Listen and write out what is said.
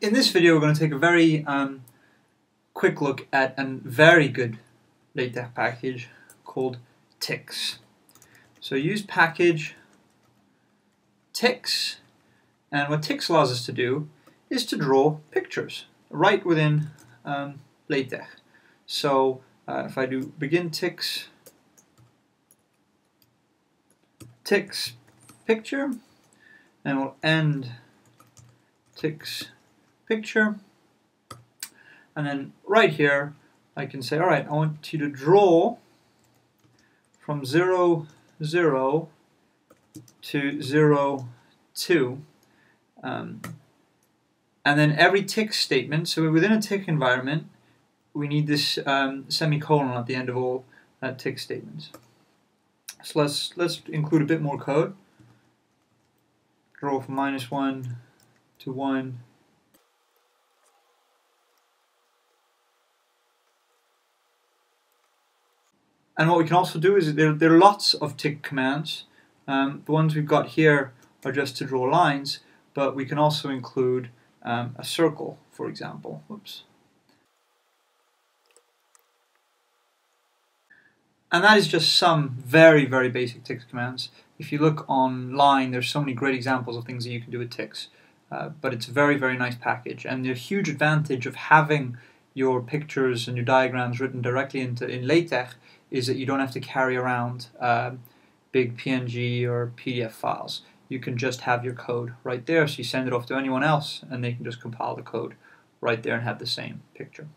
in this video we're going to take a very um, quick look at a very good LaTeX package called Tikz. So use package Tikz and what Tikz allows us to do is to draw pictures right within um, LaTeX. So uh, if I do begin Tikz, Tikz picture and we'll end Tikz picture. And then right here, I can say, all right, I want you to draw from 0, 0 to 0, 2. Um, and then every Tikz statement, so within a Tikz environment, we need this um, semicolon at the end of all uh, Tikz statements. So let's, let's include a bit more code. Draw from minus 1 to 1 And what we can also do is there, there are lots of Tikz commands. Um, the ones we've got here are just to draw lines, but we can also include um, a circle, for example. Whoops. And that is just some very, very basic Tikz commands. If you look online, there's so many great examples of things that you can do with Tikz. Uh, but it's a very, very nice package. And the huge advantage of having your pictures and your diagrams written directly into in LaTeX is that you don't have to carry around uh, big PNG or PDF files. You can just have your code right there, so you send it off to anyone else, and they can just compile the code right there and have the same picture.